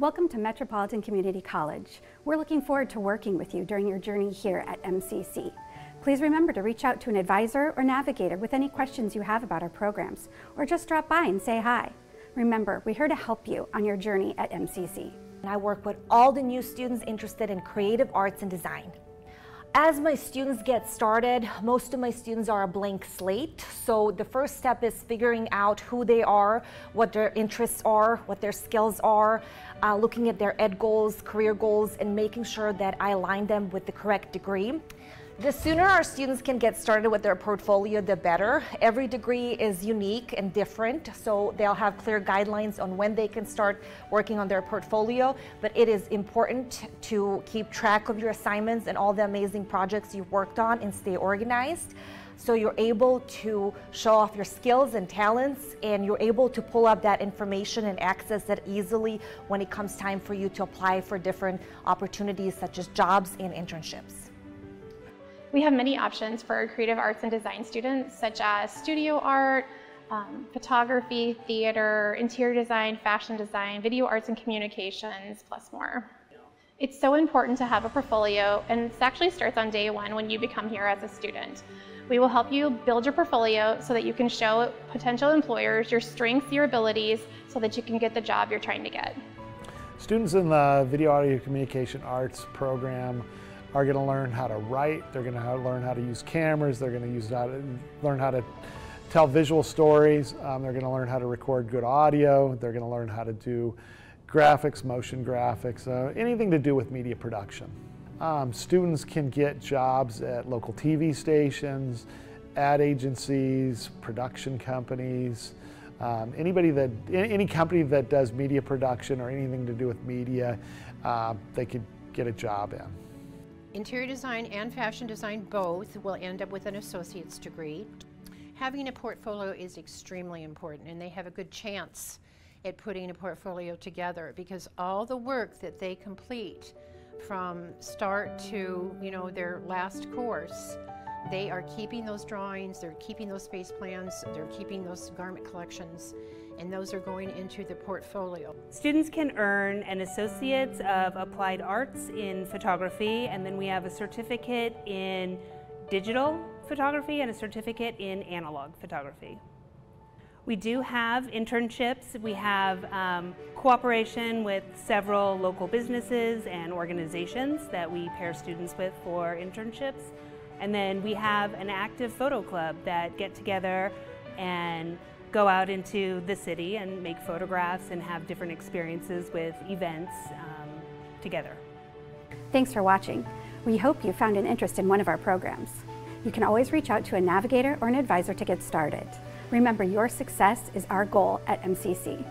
Welcome to Metropolitan Community College. We're looking forward to working with you during your journey here at MCC. Please remember to reach out to an advisor or navigator with any questions you have about our programs, or just drop by and say hi. Remember, we're here to help you on your journey at MCC. I work with all the new students interested in creative arts and design. As my students get started, most of my students are a blank slate. So the first step is figuring out who they are, what their interests are, what their skills are, uh, looking at their ed goals, career goals, and making sure that I align them with the correct degree. The sooner our students can get started with their portfolio, the better. Every degree is unique and different, so they'll have clear guidelines on when they can start working on their portfolio. But it is important to keep track of your assignments and all the amazing projects you've worked on and stay organized. So you're able to show off your skills and talents and you're able to pull up that information and access it easily when it comes time for you to apply for different opportunities such as jobs and internships. We have many options for our creative arts and design students, such as studio art, um, photography, theater, interior design, fashion design, video arts and communications, plus more. It's so important to have a portfolio, and this actually starts on day one when you become here as a student. We will help you build your portfolio so that you can show potential employers your strengths, your abilities, so that you can get the job you're trying to get. Students in the Video Audio Communication Arts program are going to learn how to write, they're going to learn how to use cameras, they're going to use how to learn how to tell visual stories, um, they're going to learn how to record good audio, they're going to learn how to do graphics, motion graphics, uh, anything to do with media production. Um, students can get jobs at local TV stations, ad agencies, production companies, um, anybody that, any company that does media production or anything to do with media, uh, they could get a job in. Interior design and fashion design both will end up with an associate's degree. Having a portfolio is extremely important and they have a good chance at putting a portfolio together because all the work that they complete from start to you know their last course they are keeping those drawings they're keeping those space plans they're keeping those garment collections and those are going into the portfolio. Students can earn an Associate's of Applied Arts in Photography, and then we have a certificate in digital photography and a certificate in analog photography. We do have internships. We have um, cooperation with several local businesses and organizations that we pair students with for internships. And then we have an active photo club that get together and go out into the city and make photographs and have different experiences with events um, together. Thanks for watching. We hope you found an interest in one of our programs. You can always reach out to a navigator or an advisor to get started. Remember, your success is our goal at MCC.